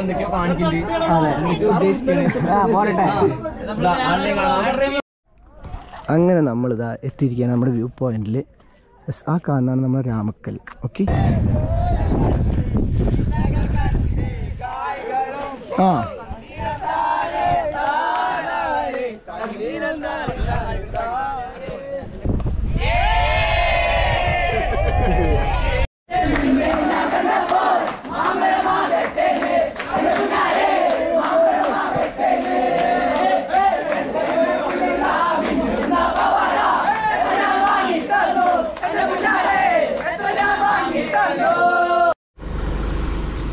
എന്തൊക്കെയോ കാണിക്കുന്നുണ്ട് അങ്ങനെ നമ്മളിതാ എത്തിയിരിക്കുകയാണ് നമ്മുടെ വ്യൂ പോയിന്റിൽ. ആ കാണുന്നതാണ് നമ്മുടെ രാമക്കൽ. ഓക്കെ. ആ.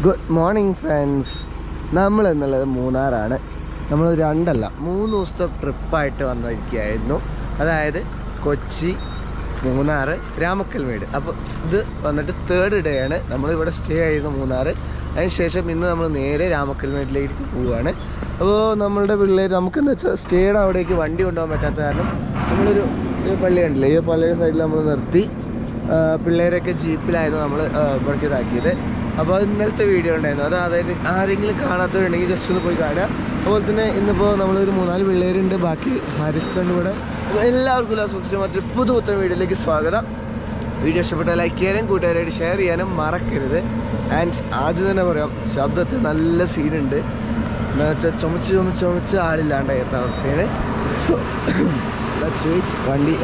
ഗുഡ് മോർണിംഗ് ഫ്രണ്ട്സ് നമ്മൾ എന്നുള്ളത് മൂന്നാറാണ്. നമ്മൾ രണ്ടല്ല മൂന്ന് ദിവസത്തെ ട്രിപ്പായിട്ട് വന്നിരിക്കുകയായിരുന്നു. അതായത് കൊച്ചി മൂന്നാർ രാമക്കൽമേട്. അപ്പോൾ ഇത് വന്നിട്ട് തേർഡ് ഡേ ആണ്. നമ്മളിവിടെ സ്റ്റേ ആയിരുന്നു മൂന്നാർ അതിനുശേഷം ഇന്ന് നമ്മൾ നേരെ രാമക്കൽമേട്ടിലേക്ക് പോവുകയാണ്. അപ്പോൾ നമ്മളുടെ പിള്ളേർ നമുക്കെന്ന് വെച്ചാൽ സ്റ്റേയുടെ അവിടേക്ക് വണ്ടി കൊണ്ടുപോകാൻ പറ്റാത്ത കാരണം നമ്മളൊരു പള്ളി കണ്ടില്ലേ? ഈ പള്ളിയുടെ സൈഡിൽ നമ്മൾ നിർത്തി. പിള്ളേരെയൊക്കെ ജീപ്പിലായിരുന്നു നമ്മൾ ഇവിടേക്ക് ഇതാക്കിയത്. അപ്പോൾ ഇന്നലത്തെ വീഡിയോ ഉണ്ടായിരുന്നു. അത് അതായത് ആരെങ്കിലും കാണാത്തവരുണ്ടെങ്കിൽ ജസ്റ്റ് ഒന്ന് പോയി കാണുക. അതുപോലെ തന്നെ ഇന്നിപ്പോൾ നമ്മളൊരു മൂന്നാൽ പിള്ളേരുണ്ട്. ബാക്കി ഹാരിസ് കണ്ട് കൂടെ എല്ലാവർക്കും ഉല്ലാസോക്സിന് മറ്റൊരു പുതുപുത്തൻ വീഡിയോയിലേക്ക് സ്വാഗതം. വീഡിയോ ഇഷ്ടപ്പെട്ടാൽ ലൈക്ക് ചെയ്യാനും കൂട്ടുകാരായിട്ട് ഷെയർ ചെയ്യാനും മറക്കരുത്. ആൻഡ് ആദ്യം തന്നെ പറയാം ശബ്ദത്തിൽ നല്ല സീനുണ്ട് എന്താ വെച്ചാൽ ചുമച്ച് ചുമച്ച് ചുമച്ച് ആളില്ലാണ്ടായത്ത അവസ്ഥയാണ് സോ ലെറ്റ്സ് വണ്ടി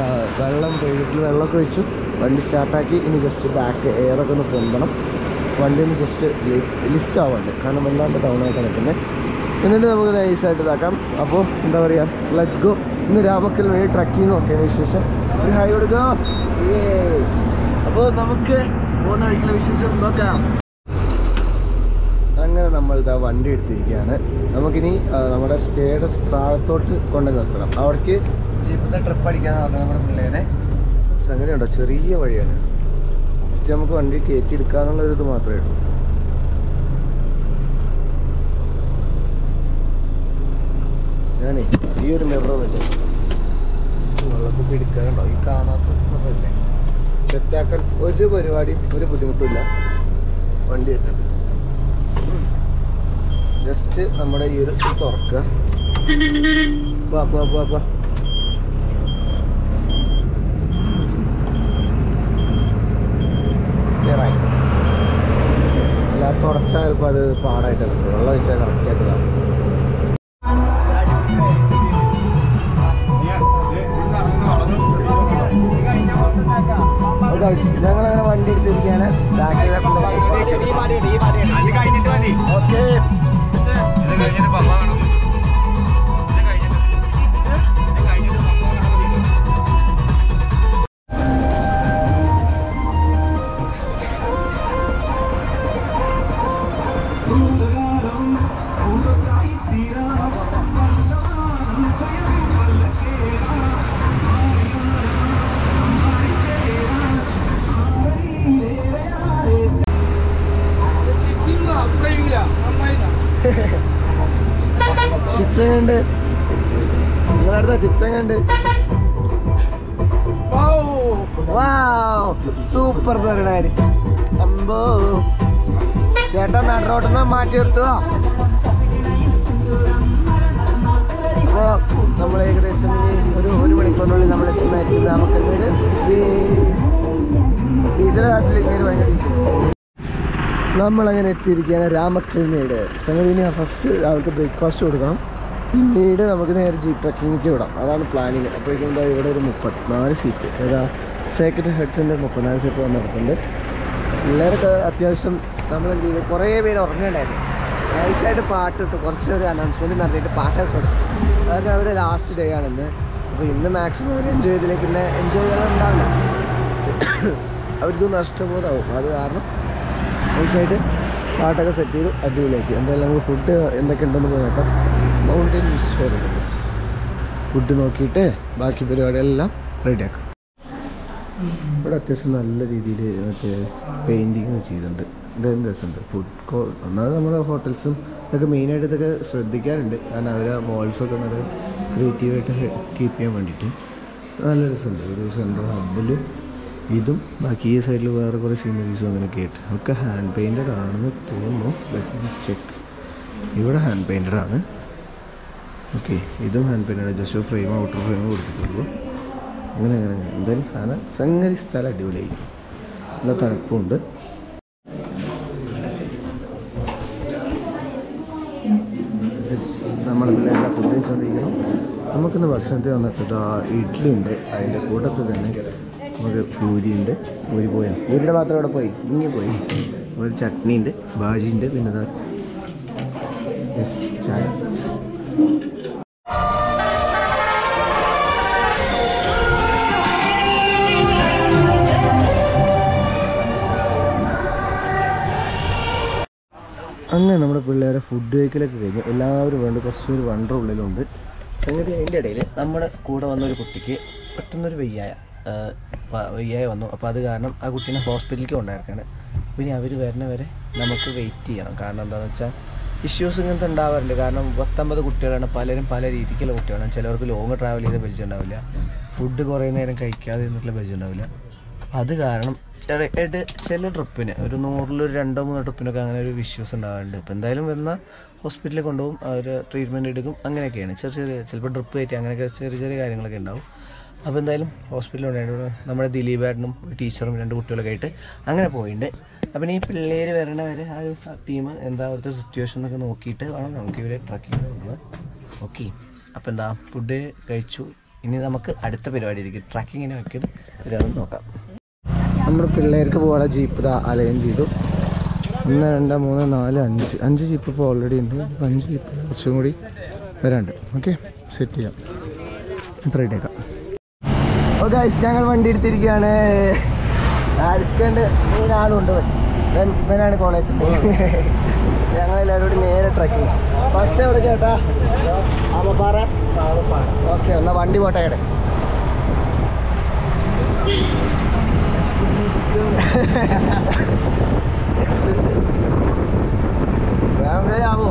വെള്ളം വീട്ടിൽ വെള്ളമൊക്കെ ഒഴിച്ചു. വണ്ടി സ്റ്റാർട്ടാക്കി ഇനി ജസ്റ്റ് ബാക്ക് എയറൊക്കെ ഒന്ന് പൊന്തണം. വണ്ടി നിന്ന് ജസ്റ്റ് ലിഫ്റ്റ് ആവാണ്ട്. കാരണം വല്ലാണ്ട് ഡൗൺ ആയിട്ട് നിൽക്കുന്നത് എന്നിട്ട് നമുക്ക് നൈസായിട്ട് ഇതാക്കാം. അപ്പോൾ എന്താ പറയുക ലെറ്റ്സ് ഗോ ഇന്ന് രാമക്കൽ വഴി ട്രക്കിംഗ് ഒക്കെ വിശേഷം. ഒരു ഹൈ കൊടുക്കുക അപ്പോൾ നമുക്ക് പോകുന്ന വഴിക്കുള്ള വിശേഷം നോക്കാം. അങ്ങനെ നമ്മൾ ഇതാ വണ്ടി എടുത്തിരിക്കുകയാണ്. നമുക്കിനി നമ്മുടെ സ്റ്റേയുടെ താഴത്തോട്ട് കൊണ്ട് നിർത്തണം. അവിടേക്ക് ജീപ്പിന്റെ ട്രിപ്പ് അടിക്കാന്ന് പറഞ്ഞാൽ നമ്മുടെ പിള്ളേരെ ഉണ്ടോ ചെറിയ വഴിയാണ്. ജസ്റ്റ് നമുക്ക് വണ്ടി കയറ്റി എടുക്കാന്നുള്ളൊരു ഇത് മാത്രമേ ഉള്ളൂ. ഞാനേ ഈ ഒരു മിററില്ലേ വെള്ളത്തിൽ എടുക്കാനുണ്ടോ ഈ കാണാത്ത മിററില്ലേ സെറ്റാക്കാൻ ഒരു പരിപാടിയും ഒരു ബുദ്ധിമുട്ടില്ല വണ്ടി എത്തുന്നത് ജസ്റ്റ് നമ്മുടെ ഈ ഒരു തുറക്കുക. വാ വാ വാ വാ ക്ലിയറായി അല്ല ചിലപ്പോൾ അത് പാടായിട്ട് വെള്ളം ഒഴിച്ചാൽ കറക്റ്റായിട്ട് കാണും ഞങ്ങളങ്ങനെ വണ്ടി എടുത്തിരിക്കുകയാണ്. ഓക്കെ നമ്മളങ്ങനെ എത്തിയിരിക്കുകയാണ് രാമക്കൽമേട് സംഗതി ഇനി ഫസ്റ്റ് അവർക്ക് ബ്രേക്ക്ഫാസ്റ്റ് കൊടുക്കണം. പിന്നീട് നമുക്ക് നേരെ ജീപ്പ് ട്രക്കിങ്ങിലേക്ക് വിടാം. അതാണ് പ്ലാനിങ് അപ്പോഴേക്കും എന്താ ഇവിടെ ഒരു മുപ്പത്തിനാല് സീറ്റ് ഏതാ? സേക്രഡ് ഹെഡ്സിന്റെ മുപ്പത്തിനാല് സീറ്റ് വന്നിട്ടുണ്ട് പിള്ളേരൊക്കെ അത്യാവശ്യം നമ്മൾ എന്ത് ചെയ്തു? കുറേ പേര് ഉറങ്ങണ്ടായിരുന്നു നൈസായിട്ട് പാട്ടിട്ട്. കുറച്ച് ഒരു അനൗൺസ്മെന്റ് നടത്തിയിട്ട് പാട്ടൊക്കെ കൊടുത്തു. അതായത് അവർ ലാസ്റ്റ് ഡേ ആണെന്ന്. അപ്പോൾ ഇന്ന് മാക്സിമം അവർ എൻജോയ് ചെയ്തില്ലെങ്കിൽ പിന്നെ എൻജോയ് ചെയ്യാൻ ഉണ്ടാവില്ല അവർക്ക് നഷ്ടബോധമാവും. അത് കാരണം നൈസായിട്ട് പാട്ടൊക്കെ സെറ്റ് ചെയ്ത് അടിപൊളിയാക്കി. എന്തായാലും നമുക്ക് ഫുഡ് എന്തൊക്കെ ഉണ്ടെന്ന് പോയി നോക്കാം. മൗണ്ടൻ ഫുഡ് നോക്കിയിട്ട് ബാക്കി പരിപാടികളെല്ലാം റെഡിയാക്കാം ഇവിടെ അത്യാവശ്യം നല്ല രീതിയിൽ മറ്റേ പെയിന്റിങ് ചെയ്തിട്ടുണ്ട്. ഇതെന്ത് രസമുണ്ട്? ഫുഡ് കോ ഒന്നാമത് നമ്മുടെ ഹോട്ടൽസും ഇതൊക്കെ മെയിനായിട്ട് ഇതൊക്കെ ശ്രദ്ധിക്കാറുണ്ട്. കാരണം അവർ മോൾസൊക്കെ നല്ല ക്രിയേറ്റീവായിട്ട് കീപ്പ് ചെയ്യാൻ വേണ്ടിയിട്ട്. നല്ല രസമുണ്ട്. ഒരു സെൻട്രൽ ഹബ്ബിൽ ഇതും ബാക്കി ഈ സൈഡിൽ വേറെ കുറേ സീനറീസും അങ്ങനെയൊക്കെ ആയിട്ട്. ഒക്കെ ഹാൻഡ് പെയിന്റഡ് ആണെന്ന് തോന്നുന്നു. ചെക്ക് ഇവിടെ ഹാൻഡ് പെയിന്റഡ് ആണ്. ഓക്കെ ഇതും hand painted just frame outer frame കൊടുത്തിട്ടുള്ളൂ. അങ്ങനെ അങ്ങനെ അങ്ങനെ. എന്തായാലും സാധനം സംഗതി സ്ഥലം അടിപൊളിയായിരിക്കും. നല്ല തണുപ്പുണ്ട്. നമ്മൾ പിള്ളേരുടെ ഫുഡ് കഴിച്ചുകൊണ്ടിരിക്കണം നമുക്കിന്ന് ഭക്ഷണത്തിൽ വന്നിട്ട് ഇഡ്ഡലി ഉണ്ട് അതിന്റെ കൂട്ടത്തിൽ തന്നെ നമുക്ക് പൂരി ഉണ്ട് പൂരി പോയാൽ പൂരിയുടെ പാത്രം അവിടെ പോയി. ഇങ്ങനെ പോയി. ഒരു ചട്നി ഉണ്ട് ബാജി ഉണ്ട് പിന്നെ ചായ. അങ്ങനെ നമ്മുടെ പിള്ളേരെ ഫുഡ് കഴിക്കലൊക്കെ കഴിഞ്ഞ് എല്ലാവരും വേണ്ട കുറച്ചൊരു വണ്ടർ ഉള്ളിലുണ്ട് സംഗതി അതിന്റെ ഇടയിൽ നമ്മുടെ കൂടെ വന്ന ഒരു കുട്ടിക്ക് പെട്ടെന്നൊരു വെയ്യായ. വെയ്യായ വന്നു. അപ്പോൾ അത് കാരണം ആ കുട്ടീനെ ഹോസ്പിറ്റലിലേക്ക് കൊണ്ടായിരിക്കുകയാണ് പിന്നെ അവർ വരുന്ന വരെ നമുക്ക് വെയിറ്റ് ചെയ്യണം. കാരണം എന്താണെന്ന് വെച്ചാൽ ഇഷ്യൂസ് ഇങ്ങനത്തെ ഉണ്ടാവാറുണ്ട്. കാരണം പത്തൊമ്പത് കുട്ടികളാണ്. പലരും പല രീതിക്കുള്ള കുട്ടികളാണ്. ചിലവർക്ക് ലോങ് ട്രാവൽ ചെയ്ത പരിചയം ഉണ്ടാവില്ല. ഫുഡ് കുറേ നേരം കഴിക്കാതെ ഇരുന്നിട്ടുള്ള പരിചയം ഉണ്ടാവില്ല. അത് കാരണം ചെറിയ ചില ട്രിപ്പിന് ഒരു നൂറിലൊരു രണ്ടോ മൂന്നോ ട്രിപ്പിനൊക്കെ അങ്ങനെ ഒരു ഇഷ്യൂസ് ഉണ്ടാവാറുണ്ട്. ഇപ്പോൾ എന്തായാലും വന്ന ഹോസ്പിറ്റലിൽ കൊണ്ടുപോകും. അവർ ട്രീറ്റ്മെന്റ് എടുക്കും. അങ്ങനെയൊക്കെയാണ്. ചെറിയ ചെറിയ ചിലപ്പോൾ ട്രിപ്പ് കയറ്റി അങ്ങനെയൊക്കെ ചെറിയ ചെറിയ കാര്യങ്ങളൊക്കെ ഉണ്ടാവും. അപ്പോൾ എന്തായാലും ഹോസ്പിറ്റലിൽ ഉണ്ടായിരുന്നു. നമ്മുടെ ദിലീപേട്ടനും ടീച്ചറും രണ്ട് കുട്ടികളൊക്കെ ആയിട്ട് അങ്ങനെ പോയിട്ടുണ്ട് അപ്പം ഈ പിള്ളേർ വരണ വരെ ആ ഒരു ടീം എന്താ അവിടുത്തെ സിറ്റുവേഷൻ എന്നൊക്കെ നോക്കിയിട്ട് വേണം നമുക്ക് ഇവരെ ട്രക്കിങ് പോകുന്നത് ഓക്കെ അപ്പോൾ എന്താ ഫുഡ് കഴിച്ചു. ഇനി നമുക്ക് അടുത്ത പരിപാടി ഇരിക്കും ട്രക്കിങ്ങിനെ വെക്കിയത് ഒരാളും നോക്കാം. നമ്മുടെ പിള്ളേർക്ക് പോകാനുള്ള ജീപ്പ് ഇതാ അലയം ചെയ്തു. ഒന്ന് രണ്ട് മൂന്ന് നാല് അഞ്ച്. അഞ്ച് ജീപ്പ് ഇപ്പോൾ ഓൾറെഡി ഉണ്ട്. അപ്പോൾ അഞ്ച് ജീപ്പ് കുറച്ചും കൂടി വരാണ്ട് ഓക്കെ സെറ്റ് ചെയ്യാം. ഇത്ര ആക്കാം ഓ ഗൈസ് ഞങ്ങൾ വണ്ടി എടുത്തിരിക്കുകയാണ്. ആരിസ്കണ്ട് ഒരാളുണ്ട് ഇവനാണ് കോളേജിൽ ഞങ്ങൾ എല്ലാവരും കൂടി നേരെ ട്രക്കിങ് ഫസ്റ്റ് എവിടെ ചേട്ടാ? ആമപ്പാറ ഓക്കെ എന്നാൽ വണ്ടി പോട്ടെ ഇവിടെ എക്സ്പ്രസ് വേറെ ഓ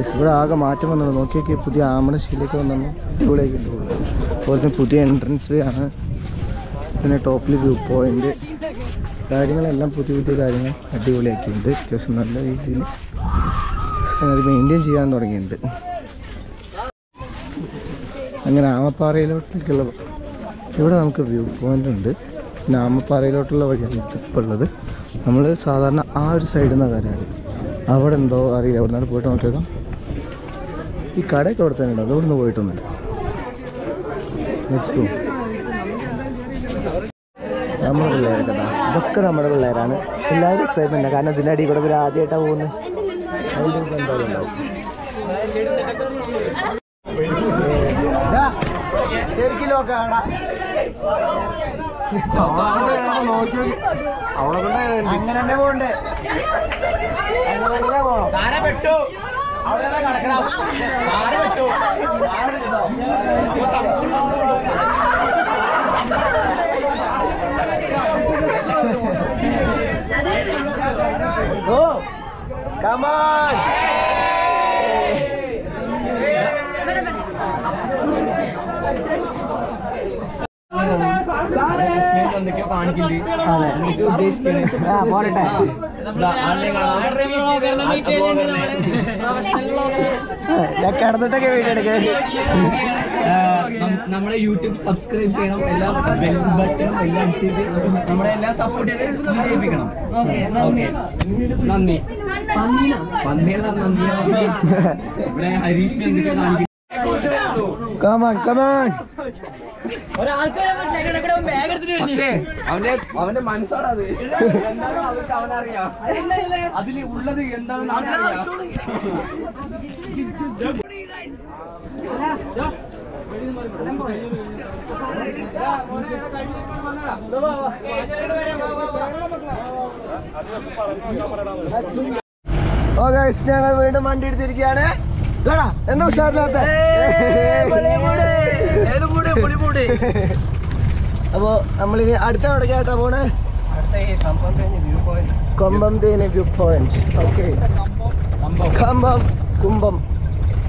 ഗൈസ് ഇവിടെ ആകെ മാറ്റം വന്നത് നോക്കി നോക്കി പുതിയ ആമണശീലൊക്കെ വന്നു ഇവിടേക്ക് അതുപോലെ തന്നെ പുതിയ എൻട്രൻസ് വേ ആണ് പിന്നെ ടോപ്പിൽ വ്യൂ പോയിന്റ് കാര്യങ്ങളെല്ലാം പുതിയ പുതിയ കാര്യങ്ങൾ അടിപൊളിയാക്കിയിട്ടുണ്ട്. അത്യാവശ്യം നല്ല രീതിയിൽ അത് മെയിന്റെയിൻ ചെയ്യാൻ തുടങ്ങിയിട്ടുണ്ട്. അങ്ങനെ ആമപ്പാറയിലോട്ടേക്കുള്ള ഇവിടെ നമുക്ക് വ്യൂ പോയിന്റ് ഉണ്ട്. പിന്നെ ആമപ്പാറയിലോട്ടുള്ള വഴിയാണ് ഇപ്പോൾ ഉള്ളത്. നമ്മൾ സാധാരണ ആ ഒരു സൈഡിൽ നിന്നാണ് വരാറ്. അവിടെ എന്തോ അറിയില്ല. അവിടെ നിന്നാണ് പോയിട്ട് നോക്കിയേക്കാം. ഈ കടയൊക്കെ അവിടെ തന്നെ ഉണ്ട് അതോടെ നിന്ന് പോയിട്ടൊന്നുമില്ല നെക്സ്റ്റ് നമ്മുടെ പിള്ളേരെ കഥ ഇതൊക്കെ നമ്മുടെ പിള്ളേരാണ്. എല്ലാവരും എക്സൈറ്റ്മെന്റ് കാരണം ഇതിന്റെ അടി കൂടെ ഇവർ ആദ്യമായിട്ടാണ് പോകുന്നത് അതിന്റെ എന്തായാലും ഉണ്ടാവും ശരിക്കും അങ്ങനെ തന്നെ പോണ്ടേ അങ്ങനെ തന്നെ സാര പെട്ടു അവിടെ തന്നെ കിടക്കണം സാര പെട്ടു Go! Come on! എന്തൊക്കെയോ കാണിക്കുന്നുണ്ട് അതെ. എന്തൊക്കെയോ ഉദ്ദേശിക്കണേ ആ, പോരട്ടെ ഞാൻ കിടന്നിട്ടൊക്കെ വീഡിയോ എടുക്കുന്നത് നമ്മുടെ യൂട്യൂബ് സബ്സ്ക്രൈബ് ചെയ്യണം എല്ലാം ബെൽ ബട്ടണും എല്ലാം ചെയ്ത് നമ്മളെ എല്ലാം സപ്പോർട്ട് ചെയ്ത് ഓക്കെ നന്ദി. പന്നീനെ നന്ദി. ഇവിടെ ഹരീഷ് ബി എന്തൊക്കെ കാണിക്കും കമാൺ കമാൺ പക്ഷേ അവന്റെ അവന്റെ മനസ്സാണ് അത്. എന്താണെന്ന് അവർക്ക് അവനറിയാം. അതിൽ ഉള്ളത് എന്താണെന്ന് ഓ ഗൈസ് ഞങ്ങൾ വീണ്ടും വണ്ടി എടുത്തിരിക്കുകയാണ്. ഇതാടാ, എന്താ ഉഷാറില്ലാത്ത? അപ്പോ നമ്മളിനി അടുത്ത എവിടേക്കായിട്ടാ പോണേ? കൊമ്പം Theni view point. Okay. Kambam. Kumbam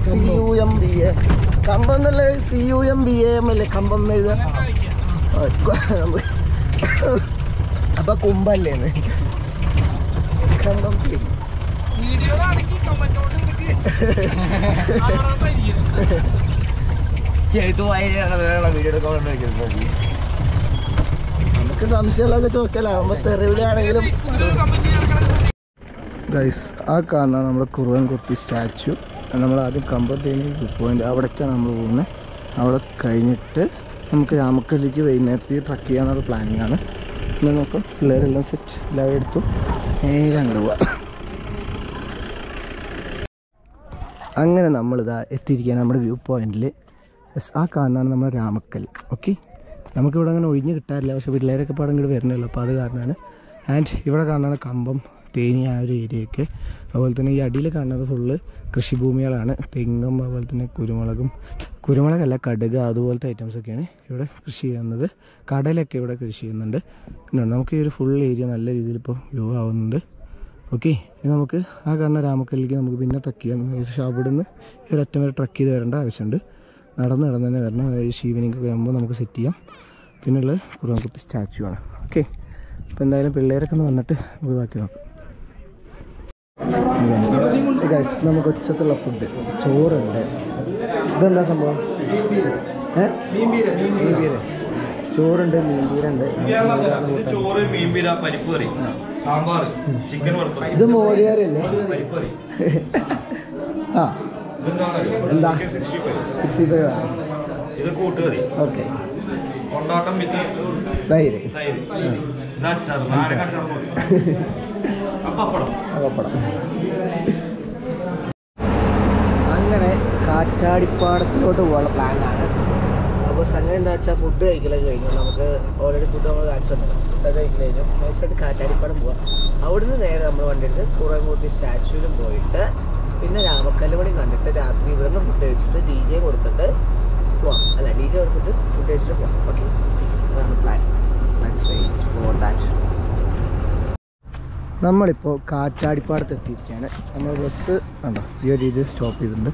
C U M B A Kambam എന്നല്ലേ? C U M B A M അല്ലേ കമ്പം എഴുതാ അപ്പൊ കുമ്പല്ലേന്ന് കമ്പം തേനി നമുക്ക് സംശയമുള്ളതൊക്കെ ചോദിക്കലാകുമ്പോ തെറിവിളിയാണെങ്കിലും. ഗൈസ് ആ കാണുന്ന നമ്മുടെ കുറുവൻ കുർത്തി സ്റ്റാച്ചു. നമ്മൾ ആദ്യം കമ്പത്തേനി പോയിന്റ് അവിടേക്കാണ് നമ്മൾ പോകുന്നത്. അവിടെ കഴിഞ്ഞിട്ട് നമുക്ക് രാമക്കല്ലിക്ക് വൈകുന്നേരത്തേക്ക് ട്രക്ക് ചെയ്യാനുള്ള പ്ലാനിങ് ആണ്. പിന്നെ നോക്കാം. പിള്ളേരെല്ലാം സെറ്റ് എല്ലാവരും എടുത്തു. നേരെ അങ്ങോട്ട് പോവാം. അങ്ങനെ നമ്മളിതാ എത്തിയിരിക്കുക നമ്മുടെ വ്യൂ പോയിന്റിൽ ആ കാണുന്നതാണ് നമ്മുടെ രാമക്കൽ. ഓക്കെ നമുക്കിവിടെ അങ്ങനെ ഒഴിഞ്ഞ് കിട്ടാറില്ല. പക്ഷേ പിള്ളേരൊക്കെ പാടം ഇങ്ങോട്ട് വരുന്നുള്ളൂ. അപ്പോൾ അത് കാരണമാണ്. ആൻഡ് ഇവിടെ കാണുന്ന കമ്പം തേനി ആ ഒരു ഏരിയയൊക്കെ അതുപോലെ തന്നെ ഈ അടിയിൽ കാണുന്നത് ഫുള്ള് കൃഷിഭൂമികളാണ്. തെങ്ങും അതുപോലെ തന്നെ കുരുമുളകും. കുരുമുളകല്ല കടുക് അതുപോലത്തെ ഐറ്റംസൊക്കെയാണ് ഇവിടെ കൃഷി ചെയ്യുന്നത്. കടലൊക്കെ ഇവിടെ കൃഷി ചെയ്യുന്നുണ്ട്. നമുക്ക് ഈ ഒരു ഫുൾ ഏരിയ നല്ല രീതിയിൽ ഇപ്പോൾ വ്യൂ ആവുന്നുണ്ട്. ഓക്കെ ഇനി നമുക്ക് ആ കാണുന്ന രാമക്കല്ലിലേക്ക് നമുക്ക് പിന്നെ ട്രക്ക് ചെയ്യാം. ഏകദേശം അവിടുന്ന് ഒരറ്റം വരെ ട്രക്ക് ചെയ്ത് വരേണ്ട ആവശ്യമുണ്ട്. നടന്ന് നടന്ന് തന്നെ വരണം. ഏകദേശം ഈവനിങ് ഒക്കെ ആകുമ്പോൾ നമുക്ക് സെറ്റ് ചെയ്യാം. പിന്നെയുള്ളത് കുറുവൻകുട്ടി സ്റ്റാച്ചു ആണ്. ഓക്കെ അപ്പോൾ എന്തായാലും പിള്ളേരൊക്കെ ഒന്ന് വന്നിട്ട് നമുക്ക് ബാക്കി നോക്കാം. ഗൈസ് നമുക്ക് ഉച്ചത്തുള്ള ഫുഡ് ചോറുണ്ട്. ഇതെന്താ സംഭവം? ചോറുണ്ട് മീൻപീരുണ്ട് ചോറ് മീൻപീര പരിപ്പ് കറി. സാമ്പാർ ചിക്കൻ വറുത്തത്. ഇത് കറി ആ. എന്താ? സിക്സ്റ്റി ഫൈവ് ആണ് ഇത് കൂട്ടുകറി. ഓക്കെ. കൊണ്ടാട്ടം തൈര്. പപ്പടം അങ്ങനെ കാറ്റാടിപ്പാടത്തിലോട്ട് പോകാനുള്ള പ്ലാനാണ് അപ്പോൾ സംഗതി എന്താ വെച്ചാൽ ഫുഡ് കഴിക്കലൊക്കെ കഴിഞ്ഞു. നമുക്ക് ഓൾറെഡി ഫുഡ് നമ്മൾ ഫുഡൊക്കെ കഴിക്കൽ കഴിഞ്ഞു നൈസായിട്ട് കാറ്റാടിപ്പാടം പോവാം. അവിടുന്ന് നേരെ നമ്മൾ വണ്ടി എടുത്ത് കുറേങ്കൂട്ടി സ്റ്റാച്യൂവിലും പോയിട്ട് പിന്നെ രാമക്കല്ലുമണി കണ്ടിട്ട് രാത്രി ഇവിടുന്ന് ഫുഡ് കഴിച്ചിട്ട് ഡി ജെ കൊടുത്തിട്ട് പോവാം. അല്ല ഡി ജെ കൊടുത്തിട്ട് ഫുഡ് കഴിച്ചിട്ട് പോവാം. ഓക്കെ അതാണ് പ്ലാൻ ഫോർ ദാറ്റ് നമ്മളിപ്പോൾ കാറ്റാടിപ്പാടത്ത് എത്തിയിരിക്കുകയാണ്. നമ്മൾ ബസ് ഉണ്ടോ ഈ ഒരു രീതിയിൽ സ്റ്റോപ്പ് ചെയ്തിട്ടുണ്ട്.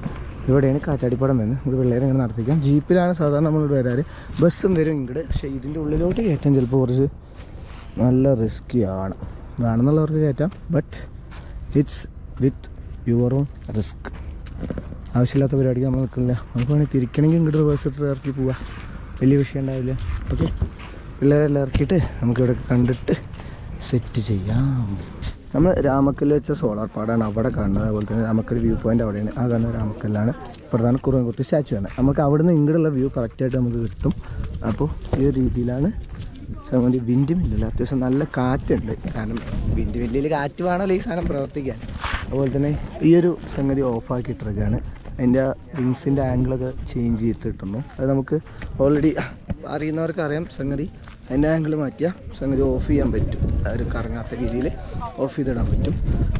ഇവിടെയാണ് കാറ്റാടിപ്പാടം വരുന്നത്. നമുക്ക് പിള്ളേരെ ഇങ്ങനെ നടത്തിക്കാം. ജീപ്പിലാണ് സാധാരണ നമ്മൾ വരാറ്. ബസ്സും വരും ഇങ്ങോട്ട് പക്ഷേ ഇതിന്റെ ഉള്ളിലോട്ട് കയറ്റാൻ ചിലപ്പോൾ കുറച്ച് നല്ല റിസ്കി ആണ്. വേണമെന്നുള്ളവർക്ക് കയറ്റാം. But it's with your own risk ആവശ്യമില്ലാത്ത പരിപാടിക്ക് നമ്മൾ നിൽക്കുന്നില്ല. നമുക്ക് വേണമെങ്കിൽ തിരിക്കണമെങ്കിൽ ഇങ്ങോട്ട് റിവേഴ്സ് ഇട്ട് ഇറക്കി പോവാം. വലിയ വിഷയം ഉണ്ടാവില്ല. ഓക്കെ പിള്ളേരെല്ലാം ഇറക്കിയിട്ട് നമുക്കിവിടെ കണ്ടിട്ട് സെറ്റ് ചെയ്യാം. നമ്മൾ രാമക്കല്ല് വെച്ച സോളാർ പാടാണ് അവിടെ കാണുന്നത്. അതുപോലെ തന്നെ രാമക്കൽ വ്യൂ പോയിന്റ് അവിടെയാണ്. ആ കാണുന്ന രാമക്കല്ലാണ് പ്രധാന കുറുവൻകുട്ടി സ്റ്റാച്ചു ആണ്. നമുക്ക് അവിടെ നിന്ന് ഇങ്ങോട്ടുള്ള വ്യൂ കറക്റ്റായിട്ട് നമുക്ക് കിട്ടും. അപ്പോൾ ഈ ഒരു രീതിയിലാണ് സംഗതി വിൻഡ് മില്ലില്ല അത്യാവശ്യം നല്ല കാറ്റുണ്ട്. കാരണം വിൻഡ് മില്ലിൽ കാറ്റ് വേണമല്ലോ ഈ സാധനം പ്രവർത്തിക്കാൻ. അതുപോലെ തന്നെ ഈ ഒരു സംഗതി ഓഫാക്കി ഇട്ടിരിക്കുകയാണ്. അതിന്റെ വിങ്സിന്റെ ആംഗിളൊക്കെ ചേഞ്ച് ചെയ്തിട്ടുണ്ട് അത് നമുക്ക് ഓൾറെഡി അറിയുന്നവർക്ക് അറിയാം സംഗതി. അതിന്റെ ആംഗിൾ മാറ്റിയാൽ സംഗതി ഓഫ് ചെയ്യാൻ പറ്റും. ഒരു കറങ്ങാത്ത രീതിയിൽ ഓഫ് ചെയ്തിടാൻ പറ്റും.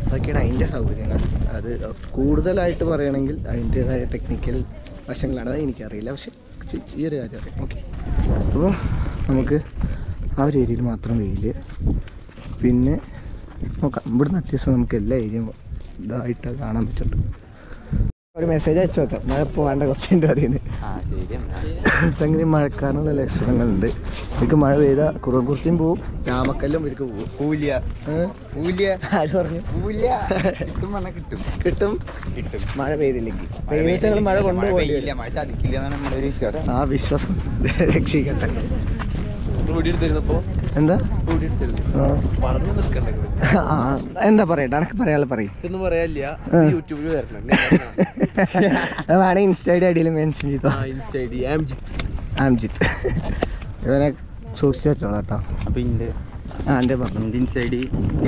അതൊക്കെയാണ് അതിന്റെ സൗകര്യങ്ങൾ. അത് കൂടുതലായിട്ട് പറയുകയാണെങ്കിൽ അതിന്റേതായ ടെക്നിക്കൽ വശങ്ങളാണ്. എനിക്കറിയില്ല പക്ഷേ ഈ ഒരു കാര്യം അറിയാം. ഓക്കെ അപ്പോൾ നമുക്ക് ആ ഒരു ഏരിയയിൽ മാത്രം വെയിൽ. പിന്നെ നോക്കാം. ഇവിടുന്ന് അത്യാവശ്യം നമുക്ക് എല്ലാ ഏരിയയും ഇതായിട്ട് കാണാൻ പറ്റുന്നുണ്ട്. ഒരു മെസ്സേജ് അയച്ചു നോക്കാം. മഴ പോകാണ്ട കുറച്ചുണ്ട് അറിയുന്നത് സംഗതി മഴക്കാനുള്ള ലക്ഷണങ്ങളുണ്ട്. എനിക്ക് മഴ പെയ്താൽ കുറച്ചും പോവും. രാമക്കല്ലും ഇവർക്ക് പോവും. കൂലിയ കൂലിയ ആര് പറഞ്ഞു? കൂലിയ കിട്ടും പറഞ്ഞാൽ കിട്ടും. കിട്ടും. കിട്ടും. മഴ പെയ്തില്ലെങ്കിൽ. മഴ കൊണ്ടുപോകില്ല മഴ ചതിക്കില്ല ആ വിശ്വാസം. രക്ഷിക്കട്ടെ. എന്താ? എന്താ പറയട്ടെ? അനക്ക് പറയാനുള്ള പറയും. വേണേ ഇൻസ്റ്റയുടെ അടിയിൽ മെൻഷൻ ചെയ്തോ? Insta I Amjith. ഇവനെ സൂക്ഷിച്ചു വെച്ചോളാം കേട്ടോ. പിന്നെ ആ എന്റെ പറഞ്ഞു? Indian side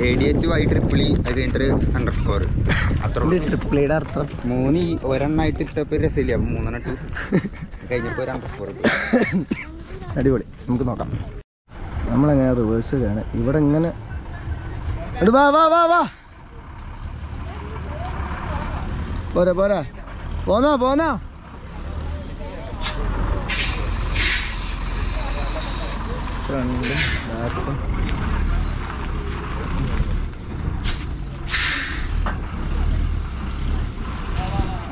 A D H Y triple അത് കഴിഞ്ഞിട്ട് അണ്ടർ സ്കോർ അത്ര ട്രിപ്പിളിയുടെ അർത്ഥം. മൂന്ന് ഇട്ടപ്പോൾ രസമില്ല. മൂന്നെണ്ണം കഴിഞ്ഞപ്പോ കഴിഞ്ഞപ്പോൾ ഒരു അണ്ടർ സ്കോർ അടിപൊളി. നമുക്ക് നോക്കാം. നമ്മളെങ്ങനെ ചെയ്യാണ്? ഇവിടെ ഇങ്ങനെ. വാ വാ വാ വാ. പോരാ പോരാ. പോന്നാ പോന്നാ. ഫ്രണ്ടും ബാക്കും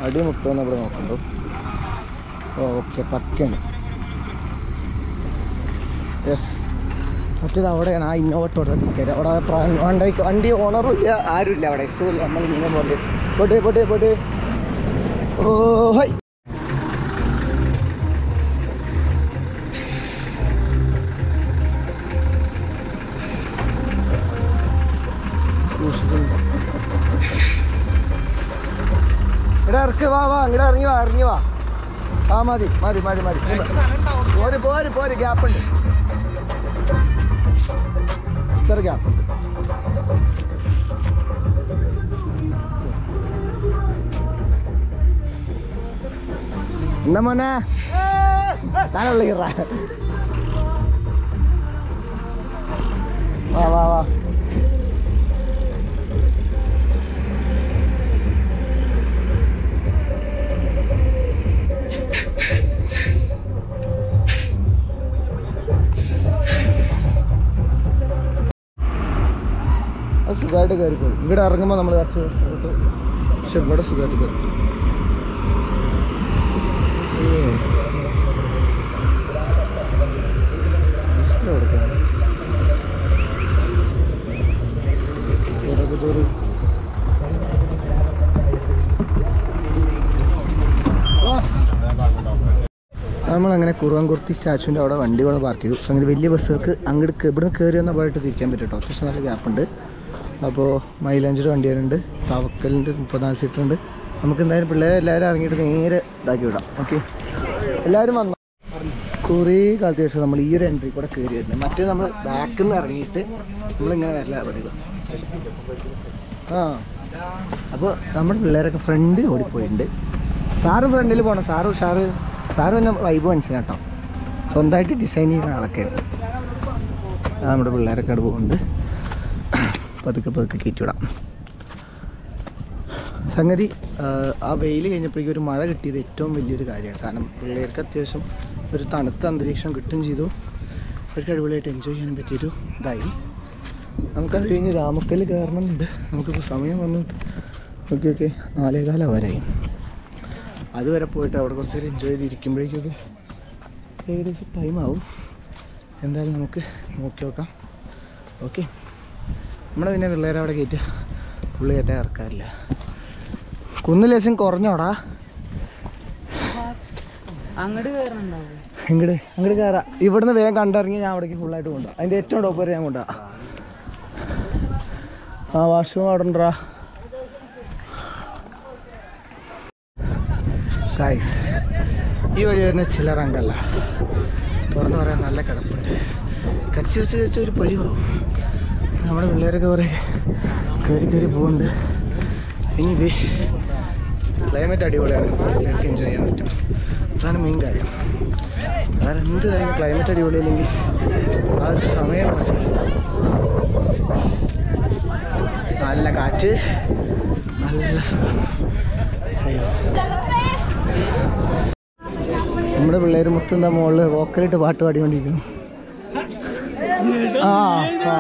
അടി മുട്ടുമെന്ന് ഇവിടെ നോക്കണ്ടോ ഓക്കെ പക്കയാണ്. യെസ് മറ്റേത് അവിടെയാണ്. ആ ഇന്നോവട്ടോടെ നിൽക്കരുത്. അവിടെ വണ്ടി വണ്ടി ഓണറും ഇല്ല ആരും ഇല്ല അവിടെ സോ നമ്മൾ ഇങ്ങനെ പോലെ പോട്ടെ പോട്ടെ പോട്ടെ. ഓ ഹൈ. ഇവിടെ ഇറക്ക് വാ വാ. ഇങ്ങടെ ഇറങ്ങി വാ ഇറങ്ങി വാ. ആ മതി മതി മതി മതി. പോര് പോര് പോര്. ഗ്യാപ്പ് ഉണ്ട് ഇത്ര ഗ്യാപ്പ് ഉണ്ട് എന്നാ മോനെ താനെ വിളിക്കറ സുഖമായിട്ട് കയറിപ്പോയി. ഇവിടെ ഇറങ്ങുമ്പോൾ നമ്മൾ കുറച്ച് പക്ഷെ ഇവിടെ സുഖമായിട്ട് കയറി. നമ്മളങ്ങനെ കുറുവൻകുർത്തി സ്റ്റാച്ചുവിന്റെ അവിടെ വണ്ടി കൊണ്ട് പാർക്ക് ചെയ്തു. അങ്ങനെ വലിയ ബസ്സുകൾക്ക് അങ്ങോട്ട് ഇവിടുന്ന് കയറി വന്ന പോയിട്ട് തിരിക്കാൻ പറ്റും കേട്ടോ. അത്യാവശ്യം നല്ല ഗ്യാപ്പുണ്ട് അപ്പോൾ മൈലാഞ്ചിയുടെ വണ്ടി വരുന്നുണ്ട് തവക്കലിന്റെ മുപ്പത്തിനാല് സീറ്റർ ഉണ്ട് നമുക്ക് എന്തായാലും പിള്ളേരെ എല്ലാവരും ഇറങ്ങിയിട്ട് നേരെ ഇതാക്കി വിടാം. ഓക്കെ? എല്ലാവരും വന്നു? കുറേ കാലത്ത് ശേഷം നമ്മൾ ഈ ഒരു എൻട്രി കൂടെ കയറി വരുന്നത് മറ്റേ നമ്മൾ ബാക്കിൽ നിന്ന് ഇറങ്ങിയിട്ട് നമ്മളിങ്ങനെ വരില്ല പതിവ് ആ. അപ്പോൾ നമ്മുടെ പിള്ളേരൊക്കെ ഫ്രണ്ടിൽ ഓടിപ്പോയിട്ടുണ്ട്. സാറ് ഫ്രണ്ടിൽ പോകണം സാറ് ഉഷാറ്. സാറ് പിന്നെ വൈബ് മനസ്സിലാട്ടോ സ്വന്തമായിട്ട് ഡിസൈൻ ചെയ്യുന്ന ആളൊക്കെയാണ്. നമ്മുടെ പിള്ളേരൊക്കെ അവിടെ പോകുന്നുണ്ട്. പതുക്കെ പതുക്കെ കയറ്റി വിടാം സംഗതി ആ, വെയിൽ കഴിഞ്ഞപ്പോഴേക്കും ഒരു മഴ കിട്ടിയത് ഏറ്റവും വലിയൊരു കാര്യമാണ്. കാരണം പിള്ളേർക്ക് അത്യാവശ്യം ഒരു തണുത്ത അന്തരീക്ഷം കിട്ടുകയും ചെയ്തു. അവർക്ക് അടിപൊളിയായിട്ട് എൻജോയ് ചെയ്യാൻ പറ്റിയൊരു ഇതായി. നമുക്കത് കഴിഞ്ഞ് രാമക്കൽ കയറണമെന്നുണ്ട്. നമുക്കിപ്പോൾ സമയം വന്നു. Okay okay. നാലേകാലം അവരായി. അതുവരെ പോയിട്ട് അവിടെ കുറച്ച് നേരം എൻജോയ് ചെയ്തിരിക്കുമ്പോഴേക്കും അത് ഏകദേശം ടൈം ആവും. എന്തായാലും നമുക്ക് നോക്കി നോക്കാം. ഓക്കെ. നമ്മുടെ പിന്നെ പിള്ളേരെ അവിടെ കയറ്റുക പുള്ളി കയറ്റാൻ ഇറക്കാറില്ല. കുന്ന് ലേശം കുറഞ്ഞോടാ. അങ്ങോട്ട് കയറണ്ടാവും ഇങ്ങോട്ട് അങ്ങോട്ട് കയറാം ഇവിടുന്ന് വേഗം കണ്ടിറങ്ങി ഞാൻ അവിടേക്ക് ഫുള്ളായിട്ട് കൊണ്ടുപോകാം അതിന്റെ ഏറ്റവും ടോപ്പ് വരെ ഞാൻ കൊണ്ടുപോകാം ആ വാഷ്റൂം അവിടെ ഉണ്ടാ ഗൈസ് ഈ വഴി വരുന്ന ചിലറങ്കല്ല തുറന്നു പറയാൻ നല്ല കിടപ്പുണ്ട്. കച്ചി വെച്ച് വെച്ച് ഒരു പരിവാവും നമ്മുടെ പിള്ളേരൊക്കെ കുറേ കയറി കയറി പോകുന്നുണ്ട് ഇനി ക്ലൈമറ്റ് അടിപൊളിയാണ്. പിള്ളേർക്ക് എൻജോയ് ചെയ്യാൻ പറ്റും. അതാണ് മെയിൻ കാര്യം. വേറെ എന്ത് കാര്യം? ക്ലൈമറ്റ് അടിപൊളിയില്ലെങ്കിൽ ആ ഒരു സമയം നല്ല കാറ്റ് നല്ല സുഖം. നമ്മുടെ പിള്ളേർ മൊത്തം എന്താ മുകളിൽ വോക്കലിട്ട് പാട്ട് പാടിക്കൊണ്ടിരിക്കുന്നു. ആ ആ.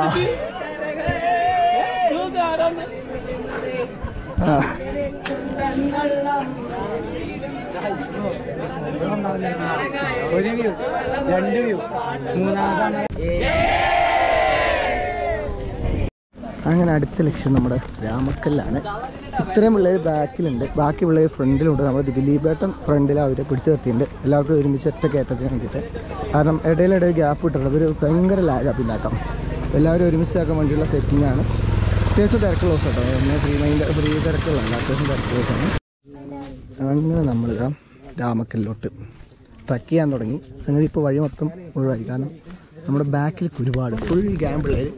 ഒരു വ്യൂ രണ്ട് വ്യൂ അങ്ങനെ അടുത്ത ലക്ഷ്യം നമ്മുടെ രാമക്കല്ലാണ്. ഇത്രയും പിള്ളേർ ബാക്കിലുണ്ട്. ബാക്കി പിള്ളേർ ഫ്രണ്ടിലുണ്ട്. നമ്മൾ ദിലീപേട്ടൻ ഫ്രണ്ടിൽ അവരെ പിടിച്ചു നിർത്തിയിട്ടുണ്ട്. എല്ലാവർക്കും ഒരുമിച്ച് ഒറ്റ കയറ്റത്തിന് വേണ്ടിയിട്ട്. കാരണം ഇടയിലിടയിൽ ഗ്യാപ്പ് ഇട്ടിട്ടുണ്ട് ഒരു ഭയങ്കര ലാഗാ പിന്നാക്കാം എല്ലാവരും ഒരുമിച്ചാക്കാൻ വേണ്ടിയുള്ള സെറ്റിംഗ് ആണ്. അത്യാവശ്യം തിരക്കുള്ള ദിവസം കേട്ടോ. നമ്മൾ ഫ്രീ മൈൻഡ് ഫ്രീ തിരക്കുള്ളതല്ല അത്യാവശ്യം തിരക്കുള്ള ദിവസമാണ്. അങ്ങനെ നമ്മൾ രാമക്കല്ലോട്ട് ട്രക്ക് ചെയ്യാൻ തുടങ്ങി. സംഗതി ഇപ്പോൾ വഴി മൊത്തം ഒഴിവായി. കാരണം നമ്മുടെ ബാക്കിൽ ഒരുപാട് ഫുൾ ഗ്യാമ്പിളേർ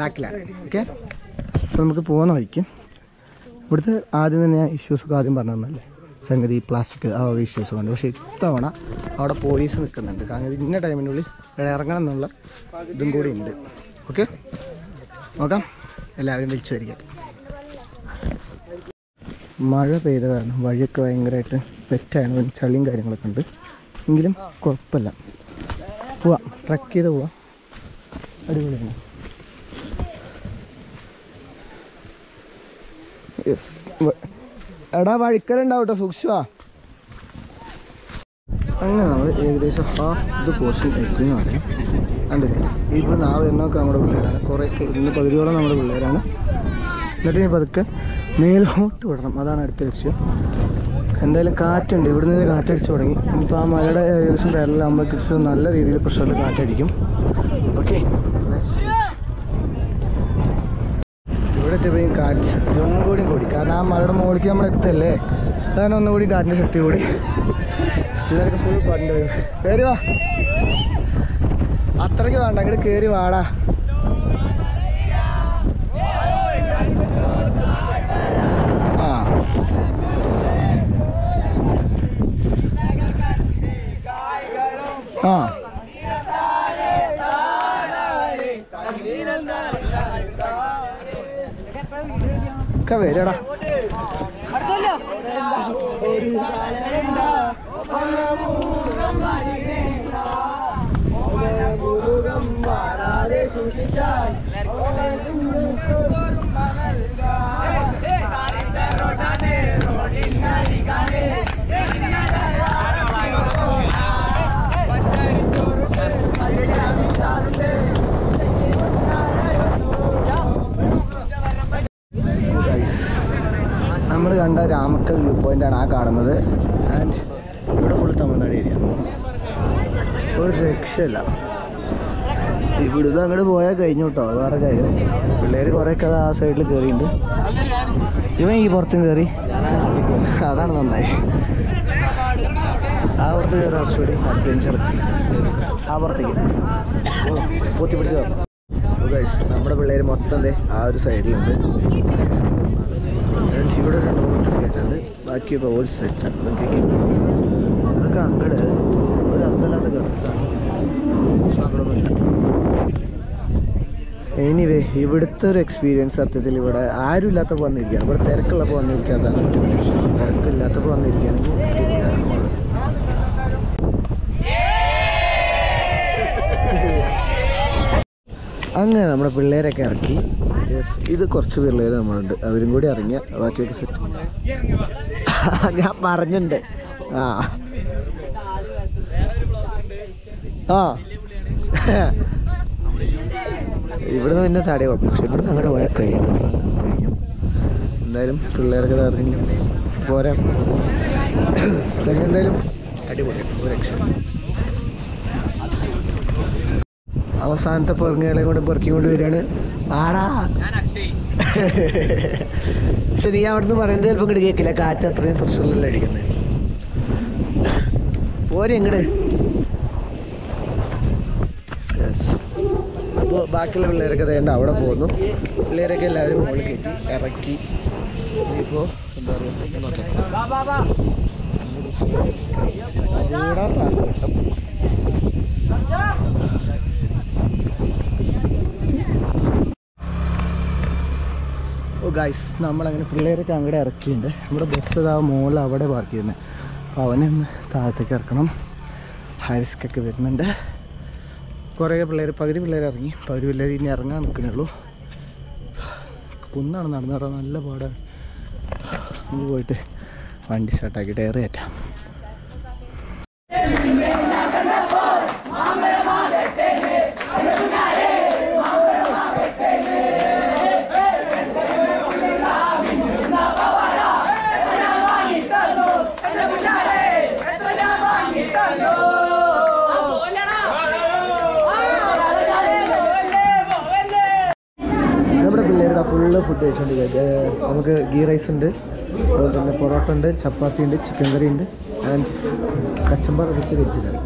ബാക്കിലാണ് ഓക്കെ അപ്പോൾ നമുക്ക് പോകുന്ന വഴിക്ക് ഇവിടുത്തെ ആദ്യം തന്നെ ഇഷ്യൂസൊക്കെ ആദ്യം പറഞ്ഞു തന്നല്ലേ? സംഗതി പ്ലാസ്റ്റിക് ആ വക ഇഷ്യൂസ് ഉണ്ട്. പക്ഷേ ഇത്തവണ അവിടെ പോലീസ് നിൽക്കുന്നുണ്ട്. കാരണം ഇന്ന ടൈമിനുള്ളിൽ ഇറങ്ങണം എന്നുള്ള ഇതും കൂടി ഉണ്ട്. ഓക്കെ നോക്കാം. എല്ലാവരും വിളിച്ചു വരിക മഴ പെയ്ത കാരണം വഴിയൊക്കെ ഭയങ്കരമായിട്ട് വെറ്റാണ് ചളിയും കാര്യങ്ങളൊക്കെ ഉണ്ട്. എങ്കിലും കുഴപ്പമില്ല. പോവാം. ട്രക്ക് ചെയ്ത് പോവാം. അടിപൊളിയാണ്. എടാ വഴിക്കലുണ്ടാവും കേട്ടോ സൂക്ഷിച്ചാ അങ്ങനെ നമ്മൾ ഏകദേശം ഹാഫ് ഇത് പോർഷൻ എത്തി എന്ന് പറയാം. കണ്ടില്ലേ? ഇപ്പോൾ നാളെ എണ്ണമൊക്കെ നമ്മുടെ പിള്ളേരാണ്. കുറേയൊക്കെ ഇന്ന് പകുതിയോളം നമ്മുടെ പിള്ളേരാണ്. എന്നിട്ട് ഇനി പതുക്കെ മേലോട്ട് വിടണം. അതാണ് അടുത്ത ലക്ഷ്യം. എന്തായാലും കാറ്റുണ്ട്. ഇവിടെ നിന്ന് കാറ്റടിച്ച് തുടങ്ങി. ഇനിയിപ്പോൾ ആ മലയുടെ ഏകദേശം പേരലാകുമ്പോഴേക്കും നല്ല രീതിയിൽ പ്രഷറിൽ കാറ്റടിക്കും. ഓക്കെ ഇവിടെ എത്തിയപ്പോഴും കാറ്റ് ശക്തി ഒന്നും കൂടി കൂടി. കാരണം ആ മലയുടെ മുകളിലേക്ക് നമ്മൾ എത്തല്ലേ? അതാണ് ഒന്നും കൂടി കാറ്റിന്റെ ശക്തി കൂടി. എല്ലാവർക്കും ഫുൾ പണ്ട് കയറി വാ. അത്രയ്ക്ക് വേണ്ട അങ്ങോട്ട് കയറി വാടാ. വരടാ. നമ്മൾ കണ്ട രാമക്കൽ വ്യൂ പോയിന്റ് ആണ് ആ കാണുന്നത്. ആൻഡ് ഇവിടെ ഫുൾ തമിഴ്നാട് ഏരിയ ഒരു രക്ഷയില്ല. ഇവിടുന്ന് അങ്ങോട്ട് പോയാൽ കഴിഞ്ഞു കേട്ടോ വേറെ കാര്യം. പിള്ളേർ കുറേ കഥ ആ സൈഡിൽ കയറിയിട്ടുണ്ട് ഇവൻ ഈ പുറത്തും കയറി അതാണ് നന്നായി. ആ പുറത്ത് കയറി കുറച്ചുകൂടി അഡ്വഞ്ചർ ആ പുറത്തേക്ക്. പൂത്തി പിടിച്ച് ഗൈസ് നമ്മുടെ പിള്ളേർ മൊത്തം ആ ഒരു സൈഡിലുണ്ട് ഇവിടെ രണ്ട് മൂന്ന് കേട്ടുണ്ട് ബാക്കിയൊക്കെ ഓൾ സെറ്റാണ് നോക്കിയൊക്കെ അതൊക്കെ അങ്ങട് ഒരു അന്തല്ലാത്ത കറുത്താണ്. എനിവേ ഇവിടുത്തെ ഒരു എക്സ്പീരിയൻസ് സത്യത്തിൽ ഇവിടെ ആരും ഇല്ലാത്തപ്പോൾ വന്നിരിക്കുകയാണ്. ഇവിടെ തിരക്കുള്ളപ്പോൾ വന്നിരിക്കാത്തതാണ് തിരക്കില്ലാത്തപ്പോൾ വന്നിരിക്കുകയാണെങ്കിൽ അങ്ങനെ നമ്മുടെ പിള്ളേരൊക്കെ ഇറക്കി. യെസ് ഇത് കുറച്ച് പിള്ളേർ നമ്മളുണ്ട്. അവരും കൂടി ഇറങ്ങിയ ബാക്കിയൊക്കെ സെറ്റ് ഞാൻ പറഞ്ഞിട്ടുണ്ട്. ആ. ആ. ഇവിടുന്ന് പിന്നെ ചാടിയ കുഴപ്പം പക്ഷെ ഇവിടുന്ന് അങ്ങോട്ട് പോയാൽ കഴിയും. എന്തായാലും പിള്ളേർക്ക് ഇറങ്ങി പോരാ. ചെങ്ങ എന്തായാലും അടിപൊളിയാണ് ഒരു രക്ഷ അവസാനത്തെ പെറുങ്ങകളെ കൊണ്ട് പെറുക്കി കൊണ്ട് വരികയാണ്. ആടാ. പക്ഷെ നീ അവിടുന്ന് പറയുന്നത് ചിലപ്പോൾ ഇങ്ങോട്ട് കേൾക്കില്ല. കാറ്റ് അത്രയും പ്രശ്നമല്ല അടിക്കുന്നത്. പോരെ ഇങ്ങോട്ട് യെസ് അപ്പോൾ ബാക്കിയുള്ള പിള്ളേരൊക്കെ തേണ്ട അവിടെ പോകുന്നു. പിള്ളേരൊക്കെ എല്ലാവരും മുകളിൽ കയറ്റി ഇറക്കി. ഇനിയിപ്പോൾ എന്താ പറയുക നോക്കാം ആൾക്കാട്ടം ഓ ഗൈസ് നമ്മളങ്ങനെ പിള്ളേരൊക്കെ അങ്ങോട്ട് ഇറക്കിയിട്ടുണ്ട്. നമ്മുടെ ബസ് ഇതാ മുകളിൽ അവിടെ പാർക്ക് ചെയ്യുന്നത് അപ്പോൾ അവനെ താഴത്തേക്ക് ഇറക്കണം. ഹൈറിസ്ക് ഒക്കെ വരുന്നുണ്ട്. കുറേ പിള്ളേർ പകുതി പിള്ളേർ ഇറങ്ങി. പകുതി പിള്ളേർ ഇനി ഇറങ്ങാൻ നിൽക്കണുള്ളൂ കുന്നാണ് നടന്നു നല്ല പാടാണ്. നമുക്ക് പോയിട്ട് വണ്ടി സ്റ്റാർട്ടാക്കിയിട്ട് ഏറെ കയറ്റാം. ഫുഡ് കഴിച്ചുകൊണ്ടിരിക്കുക നമുക്ക് ഗീ റൈസ് ഉണ്ട്. അതുപോലെ തന്നെ പൊറോട്ട ഉണ്ട് ചപ്പാത്തി ഉണ്ട് ചിക്കൻ കറി ഉണ്ട് and kachumber with veg curry.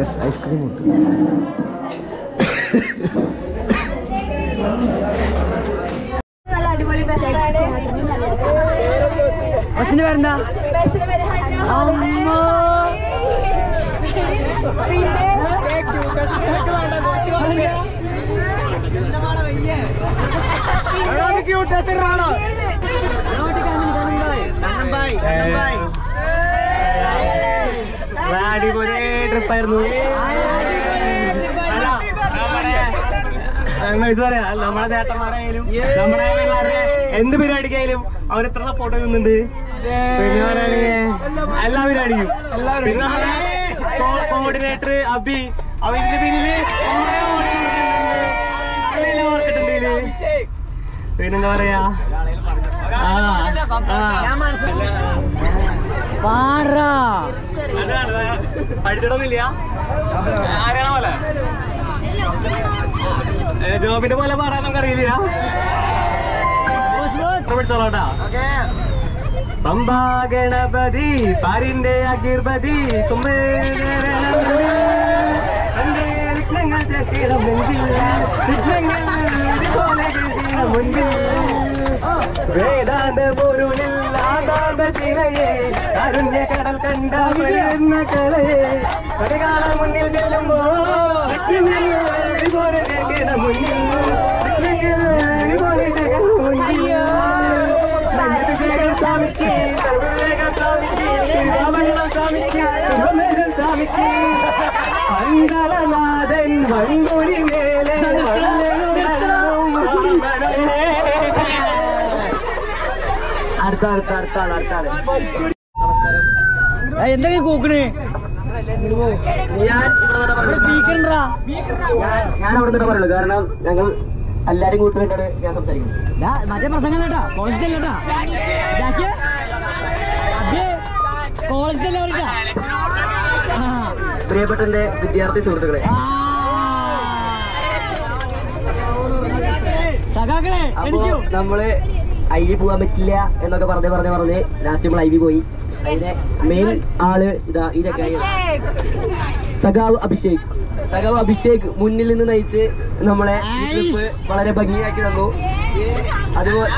Yes ice cream ഉണ്ട്. ബസ്സിന് പേര് ഹന്ന. പിന്നെ അടിപൊളി ട്രിപ്പായിരുന്നു നമ്മളെ ചേട്ടന്മാരായാലും നമ്മുടെ പിള്ളേരുടെ എന്ത് പരിപാടിക്കായാലും അവർ എത്ര സപ്പോർട്ട് ചെയ്യുന്നുണ്ട് എല്ലാ പരിപാടിക്കും പിന്നെ കോർഡിനേറ്റർ അബി പിന്നിൽ കുറേ ഓർക്കുന്നുണ്ട്. ഓർത്തിട്ടുണ്ട് ഇതിൽ. പിന്നെന്താ പറയാ? ആ. പഠിച്ചിട്ടൊന്നുമില്ല? ആരാണോ പോലെ ജോബിന്റെ പോലെ പാടാൻ നമുക്ക് അറിയില്ല. പമ്പാ ഗണപതി പാരിന്റെ അഗീർപതി തുമ്പേ വിഘ്നങ്ങൾ ചേർത്തിടം വിഘ്നങ്ങൾ வேதாந்த பொருளில் ஆதாந்த சிலையே அருண்ய கடல் கண்டாமல் என்ன கலையே கடைகால முன்னில் செல்லும் എന്തെങ്കിലും കൂക്കണ്? സ്പീക്കർ ഞാൻ അവിടെ നിന്ന് പറയുള്ളൂ. കാരണം ഞങ്ങൾ എല്ലാരും കൂട്ടുകെട്ടാണ് ഞാൻ സംസാരിക്കുന്നത്. മറ്റേ പ്രസംഗം കേട്ടാ കോളേജിൽ കേട്ടാ കോളേജിൽ പ്രിയപ്പെട്ട വിദ്യാർത്ഥി സുഹൃത്തുക്കളെ. സഖാക്കളെ നമ്മൾ ഐ വി പോകാൻ പറ്റില്ല എന്നൊക്കെ പറഞ്ഞ് പറഞ്ഞ് പറഞ്ഞ് ലാസ്റ്റ് നമ്മൾ ഐ വി പോയി. അതിന്റെ മെയിൻ ആൾ ഇതാ ഈ ചക്കായി സഖാവ് അഭിഷേക്. സഖാവ് അഭിഷേക് മുന്നിൽ നിന്ന് നയിച്ച് നമ്മളെ വളരെ ഭംഗിയാക്കി തന്നു. അതുപോലെ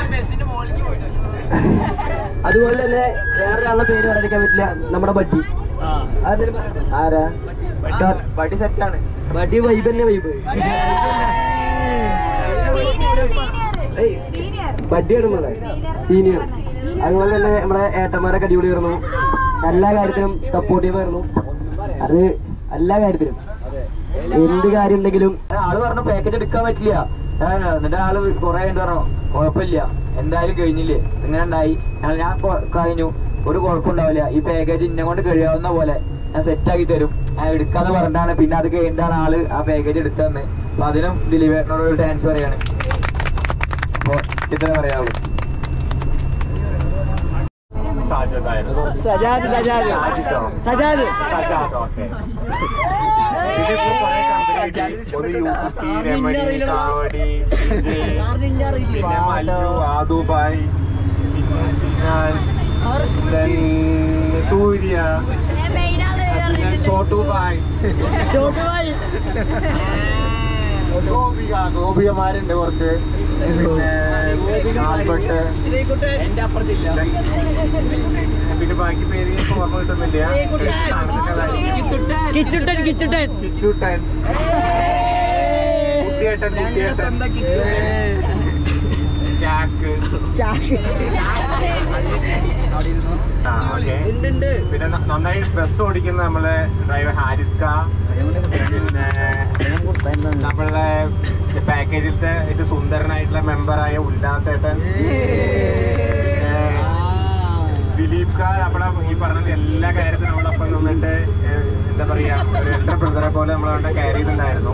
അതുപോലെ തന്നെ വേറൊരാളുടെ പേര് പറയാതിരിക്കാൻ പറ്റില്ല. നമ്മുടെ ബഡ്ഡി? ആരാ? ബഡ്ഡി. സെറ്റാണ് ബഡ്ഡി വൈബ് തന്നെ വൈബ് ബഡ്ഡിയാണെന്നുള്ളത് സീനിയർ അതുപോലെ തന്നെ നമ്മുടെ ഏട്ടന്മാരൊക്കെ അടിപൊളി ആയിരുന്നു എല്ലാ കാര്യത്തിനും സപ്പോർട്ടീവ് ആയിരുന്നു അത് എല്ലാ കാര്യത്തിലും എന്ത് കാര്യം ഉണ്ടെങ്കിലും. ആൾ പറഞ്ഞു പാക്കേജ് എടുക്കാൻ പറ്റില്ല. എന്നിട്ട് ആൾ കുറെ കഴിഞ്ഞിട്ട് പറഞ്ഞു കുഴപ്പമില്ല. എന്തായാലും കഴിഞ്ഞില്ലേ? ഇങ്ങനെ ഉണ്ടായി. ഞാൻ കഴിഞ്ഞു. ഒരു കുഴപ്പമുണ്ടാവില്ല ഈ പാക്കേജ് ഇന്നെ കൊണ്ട് കഴിയാവുന്ന പോലെ ഞാൻ സെറ്റ് ആക്കി തരും. ഞാൻ എടുക്കാന്ന് പറഞ്ഞിട്ടാണ്. പിന്നെ അത് കഴിഞ്ഞിട്ടാണ് ആൾ ആ പാക്കേജ് എടുത്തതെന്ന്. അപ്പൊ അതിനും ദിലീപേട്ടനോട് ഒരു ഡാൻസ് പറയാണ്. അപ്പൊ ഇത്ര പറയാവൂ സജാദ് സജാദ് സജാദ് പിന്നെ മല്ലു ആദുബായ് പിന്നെ സിനാൽ then സൂര്യ പിന്നെ ചോട്ടുബായ് ചോട്ടുമായി ഗോപിക ഗോപികമാരുണ്ട് കുറച്ച് പിന്നെ ആൽബർട്ട്. പിന്നെ ബാക്കി പേര് ഓർമ്മ കിട്ടുന്നില്ല കിച്ചുട്ടൻ. കിച്ചുട്ടൻ കിച്ചൂട്ടൻ. കുട്ടിയേട്ടൻ കുട്ടിയേട്ടൻ. ചാക്ക് okay. പിന്നെ നന്നായി ബസ് ഓടിക്കുന്ന നമ്മളെ ഡ്രൈവർ ഹാരിസ്ക. പിന്നെ നമ്മളെ പാക്കേജിലത്തെ ഏറ്റവും സുന്ദരനായിട്ടുള്ള മെമ്പറായ ഉല്ലാസേട്ടൻ. ദിലീപ് ഖാൻ നമ്മളെ ഈ പറഞ്ഞ എല്ലാ കാര്യത്തിനും നമ്മളൊപ്പം നിന്നിട്ട് എന്താ പറയാ ഒരു എൽഡർ ബ്രദറെ പോലെ നമ്മളവിടെ കെയർ ചെയ്തിട്ടുണ്ടായിരുന്നു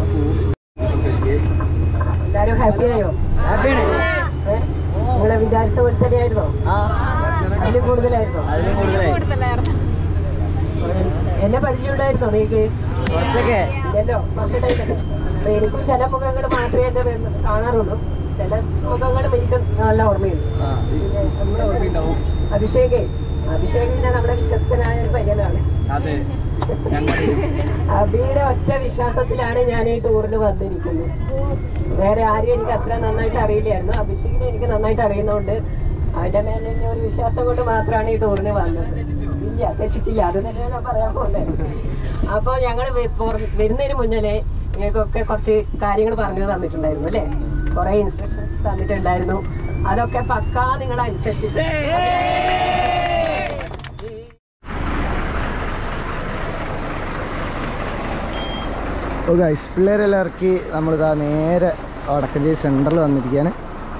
എല്ലാരും ഹാപ്പി ആയോ? നിങ്ങളെ വിചാരിച്ച പോലെ തന്നെയായിരുന്നോ? അതിലും കൂടുതലായിരുന്നോ? എന്നെ പരിചയമുണ്ടായിരുന്നോ നിങ്ങൾക്ക്? അല്ലേ ചില മുഖങ്ങൾ മാത്രമേ എന്റെ കാണാറുള്ളൂ. ചില മുഖങ്ങൾ എനിക്ക് നല്ല ഓർമ്മയുണ്ട്. അഭിഷേകേ അഭിഷേക് പിന്നെ നമ്മുടെ വിശ്വസ്തനായ ഒരു പര്യനാണ് അബിയുടെ ഒറ്റ വിശ്വാസത്തിലാണ് ഞാൻ ഈ ടൂറിന് വന്നിരിക്കുന്നത്. വേറെ ആരും എനിക്ക് അത്ര നന്നായിട്ട് അറിയില്ലായിരുന്നു. അഭിഷേകിനെ എനിക്ക് നന്നായിട്ട് അറിയുന്നതുകൊണ്ട് അവന്റെ മേലെ ഒരു വിശ്വാസം കൊണ്ട് മാത്രമാണ് ഈ ടൂറിന് വന്നത്. ഇല്ല തെറ്റിച്ചില്ല. അത് തന്നെയാണ് ഞാൻ പറയാൻ പോകുന്നത് അപ്പോൾ ഞങ്ങൾ വരുന്നതിന് മുന്നേ ഞങ്ങൾക്കൊക്കെ കുറച്ച് കാര്യങ്ങൾ പറഞ്ഞു തന്നിട്ടുണ്ടായിരുന്നു അല്ലേ? കുറെ ഇൻസ്ട്രക്ഷൻസ് തന്നിട്ടുണ്ടായിരുന്നു. അതൊക്കെ പക്കാ നിങ്ങൾ അനുസരിച്ചിട്ട്. ഓ ഗൈസ് പിള്ളേരെല്ലാം ഇറക്കി നമ്മളിതാ നേരെ വടക്കഞ്ചേരി സെന്ററിൽ വന്നിരിക്കുകയാണ്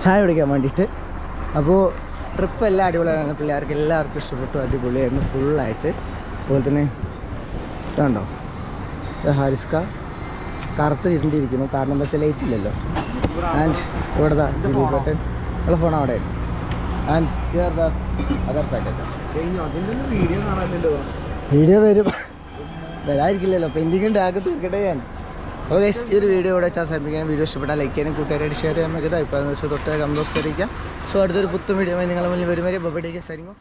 ചായ കുടിക്കാൻ വേണ്ടിയിട്ട്. അപ്പോൾ ട്രിപ്പ് എല്ലാം അടിപൊളിയാണ് പിള്ളേർക്ക് എല്ലാവർക്കും ഇഷ്ടപ്പെട്ടു അടിപൊളിയായിരുന്നു ഫുള്ളായിട്ട് അതുപോലെ തന്നെ കണ്ടോ ഹാരിസ്ക കറുത്ത് ഇരുണ്ടിരിക്കുന്നു കാരണം എന്താ വെച്ചാൽ ലൈറ്റ് ഇല്ലല്ലോ. ആൻഡ് ഇവിടെ ദാ ദിലീപ് ബട്ടൻ ഉള്ള ഫോൺ അവിടെ and here the other packet video വരും. വരാതിരിക്കില്ലല്ലോ. പെയിന്റിങ്ങിന്റെ ആകെ തീർക്കട്ടെ ഞാൻ. ഓക്കെ ഈ ഒരു വീഡിയോ ഇവിടെ വെച്ചാൽ സമീപിക്കാൻ വീഡിയോ ഇഷ്ടപ്പെട്ടാൽ ലൈക്ക് ചെയ്യാനും കൂട്ടുകാരായിട്ട് ഷെയർ ചെയ്യാൻ നമുക്ക് അഭിപ്രായം തൊട്ട് കമ്പോസ് അറിയിക്കാം. സോ അടുത്തൊരു പുത്തും വീഡിയോ നിങ്ങളുടെ മുന്നിൽ വരും വരെ ബബഡിക്ക് സരിങ്ങോ